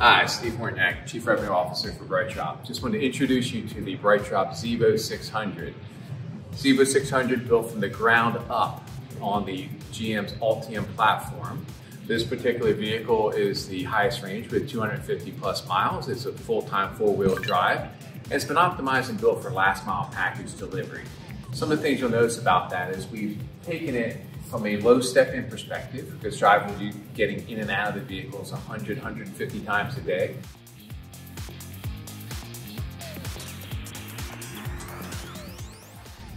Hi, Steve Hornyak, Chief Revenue Officer for BrightDrop. Just wanted to introduce you to the BrightDrop Zevo 600. Zevo 600 built from the ground up on the GM's Ultium platform. This particular vehicle is the highest range with 250 plus miles. It's a full-time four-wheel drive. It's been optimized and built for last mile package delivery. Some of the things you'll notice about that is we've taken it from a low step in perspective, because drivers will be getting in and out of the vehicles 100, 150 times a day.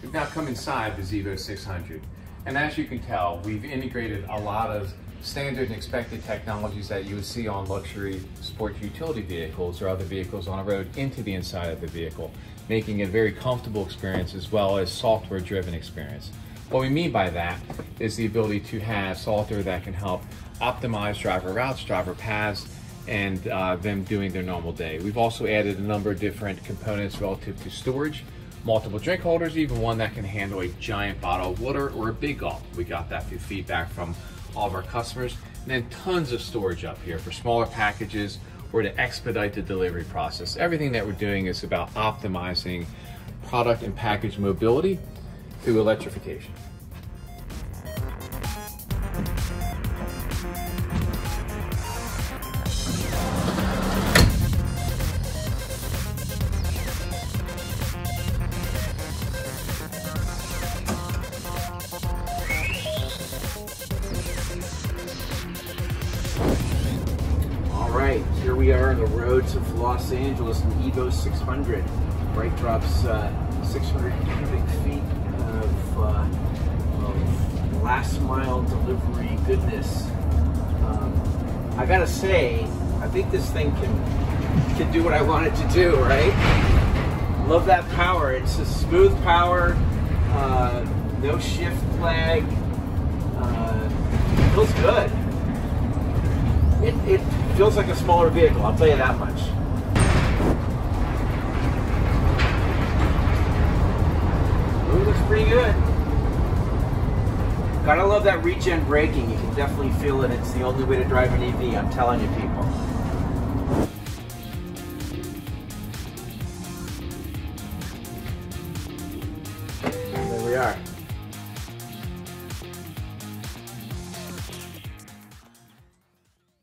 We've now come inside the Zevo 600. And as you can tell, we've integrated a lot of standard and expected technologies that you would see on luxury sports utility vehicles or other vehicles on a road into the inside of the vehicle, making it a very comfortable experience as well as software driven experience. What we mean by that is the ability to have software that can help optimize driver routes, driver paths, and uh, them doing their normal day. We've also added a number of different components relative to storage, multiple drink holders, even one that can handle a giant bottle of water or a big gulp. We got that through feedback from all of our customers. And then tons of storage up here for smaller packages or to expedite the delivery process. Everything that we're doing is about optimizing product and package mobility through electrification. Right, here we are on the roads of Los Angeles in Zevo 600. BrightDrop's uh, 600 cubic feet of, uh, of last mile delivery goodness. Um, I gotta say, I think this thing can can do what I want it to do, right? Love that power. It's a smooth power, uh, no shift lag. Uh, feels good. It, it feels like a smaller vehicle, I'll tell you that much. Ooh, looks pretty good. Gotta love that regen braking. You can definitely feel it. It's the only way to drive an EV, I'm telling you people. There we are.